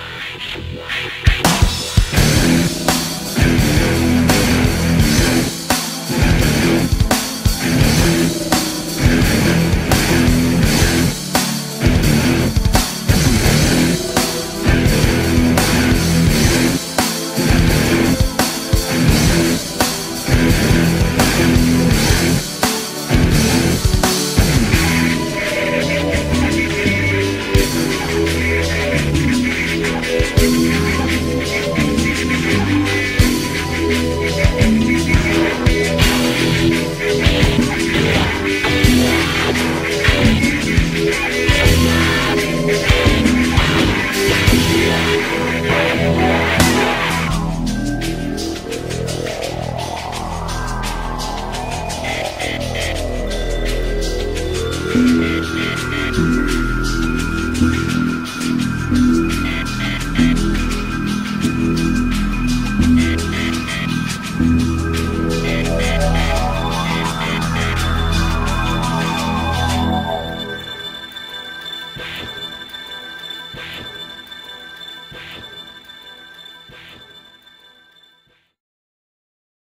Thank you. Three, two, one.